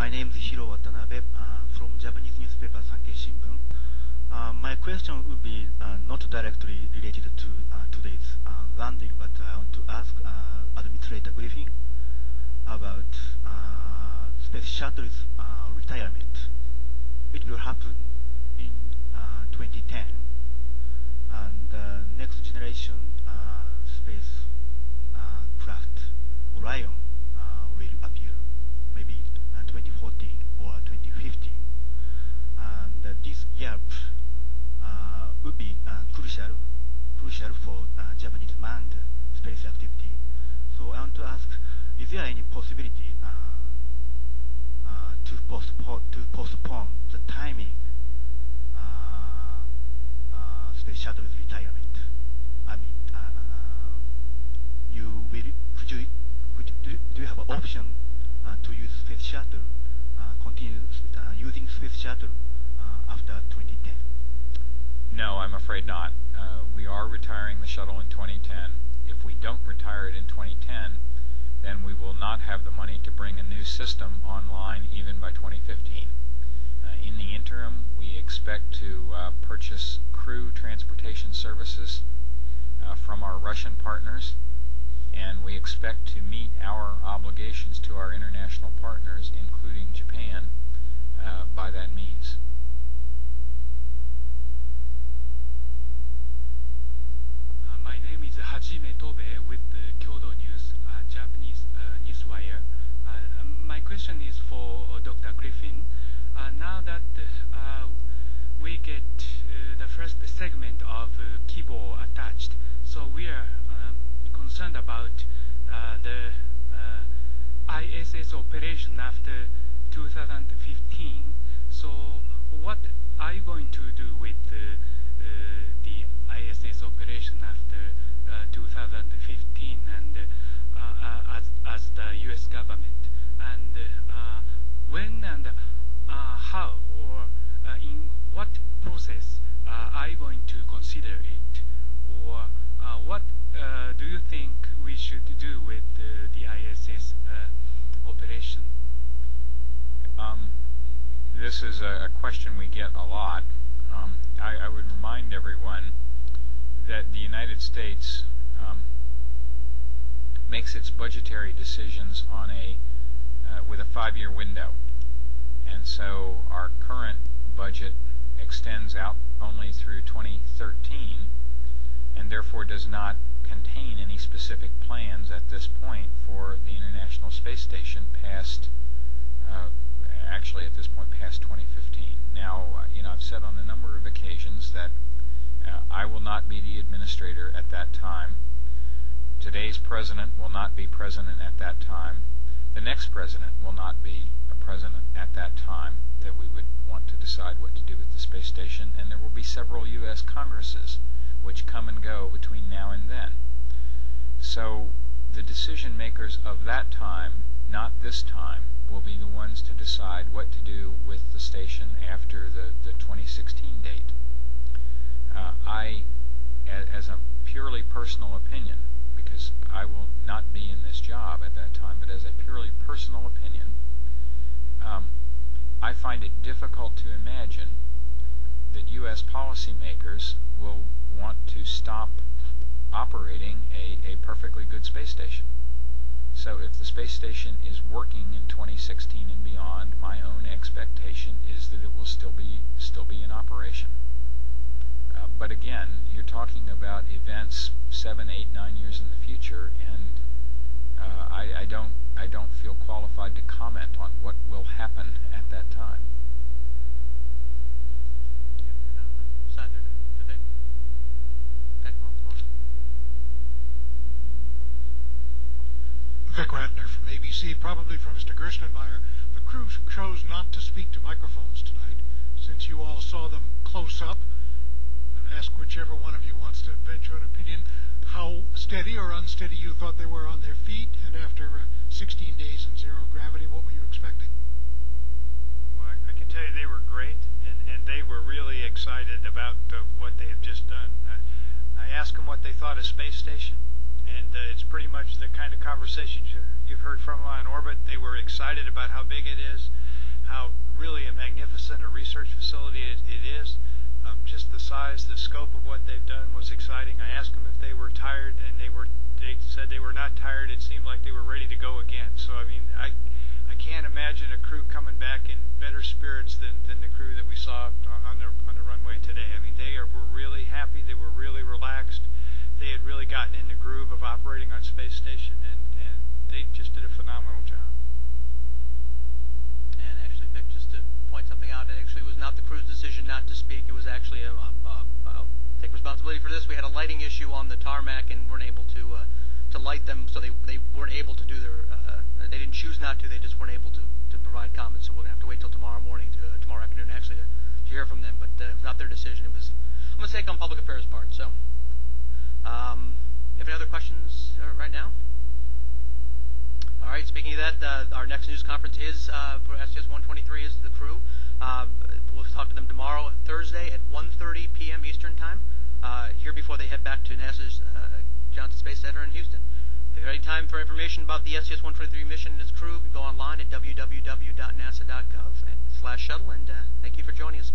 my name is Hiro Watanabe uh, from Japanese newspaper Sankei Shimbun. Uh, my question would be uh, not directly related to uh, today's uh, landing, but I want to ask uh, Administrator Griffin about Space Shuttle's retirement. It will happen in uh, 2010, and uh, next generation uh, space uh, craft, Orion, uh, will appear maybe uh, 2014 or 2015. And uh, uh, would be uh, crucial, crucial for uh, Japanese manned space activity. So I want to ask, is there any possibility uh, uh, to postpone to postpone the timing uh, space shuttle's retirement? I mean, you will could you could do, do you have an option to use space shuttle, continue using space shuttle after 2010? No, I'm afraid not. Uh, we are retiring the shuttle in 2010. If we don't retire it in 2010, then we will not have the money to bring a new system online even by 2015. Uh, in the interim, we expect to uh, purchase crew transportation services uh, from our Russian partners, and we expect to meet our obligations to our international partners, including Japan, uh, by that means. Uh, my name is Hajime Tobe with the Kyodo News, uh, Japanese uh, newswire. Uh, um, my question is for uh, Dr. Griffin. Uh, now that uh, we get uh, the first segment of uh, Kibo attached, so we are um, concerned about uh, the uh, ISS operation after 2015. So what are you going to do with uh, the ISS operation after uh, 2015 and as, as the U.S. government? And uh, when and uh, how or uh, in what process uh, are you going to consider it? Or uh, what uh, do you think we should do with uh, the ISS uh, operation? Um, this is a, a question we get a lot. Um, I, I would remind everyone that the United States um, makes its budgetary decisions on a uh, with a five-year window, and so our current budget extends out only through 2013, and therefore does not contain any specific plans at this point for the International Space Station past uh, actually at this point past 2015. Now, you know, I've said on a number of occasions that uh, I will not be the administrator at that time. Today's president will not be president at that time. The next president will not be a president at that time that we would want to decide what to do with the space station, and there will be several U.S. Congresses which come and go between now and then. So the decision makers of that time, not this time, will be the ones to decide what to do with the station after the, the 2016 date. Uh, I, as a purely personal opinion, because I will not be in this job at that time, but as a purely personal opinion, um, I find it difficult to imagine that U.S. policymakers will want to stop operating a, a perfectly good space station. So if the space station is working in 2016 and beyond, my own expectation is that it will still be still be in operation. Uh, but again, you're talking about events seven, eight, nine years in the future, and uh, I, I don't I don't feel qualified to comment on what will happen at that time. Vic From ABC, probably from Mr. Gerstenmaier. The crew chose not to speak to microphones tonight since you all saw them close up. And ask whichever one of you wants to venture an opinion how steady or unsteady you thought they were on their feet, and after uh, 16 days in zero gravity, what were you expecting? Well, I, I can tell you they were great, and, and they were really excited about uh, what they have just done. Uh, I asked them what they thought of space station, and uh, it's pretty much the kind of conversations you, you've heard from on orbit. They were excited about how big it is. how really a magnificent a research facility it, it is. Um, just the size, the scope of what they've done was exciting. I asked them if they were tired, and they were. They said they were not tired. It seemed like they were ready to go again. So I mean, I I can't imagine a crew coming back in better spirits than, than the crew that we saw on the on the runway today. I mean, they are, were really happy. They were really relaxed. They had really gotten in the groove of operating on space station, and and they just did a phenomenal job. And actually, Vic, just to point something out, it actually was not the crew's decision not to speak. It was actually a, a, a, I'll take responsibility for this. We had a lighting issue on the tarmac and weren't able to uh, to light them, so they they weren't able to do their. Uh, they didn't choose not to. They just weren't able to, to provide comments. So we're gonna have to wait till tomorrow morning, to, uh, tomorrow afternoon, actually, to, to hear from them. But uh, it was not their decision. It was a mistake on public affairs part. So, um, you have any other questions uh, right now? All right. Speaking of that, uh, our next news conference is uh, for STS 123 is the crew. Uh, we'll talk to them tomorrow, Thursday at 1:30 p.m. Eastern time. Uh, here before they head back to NASA's uh, Johnson Space Center in Houston. If you have any time for information about the STS 123 mission and its crew, you can go online at www.nasa.gov/shuttle. And uh, thank you for joining us.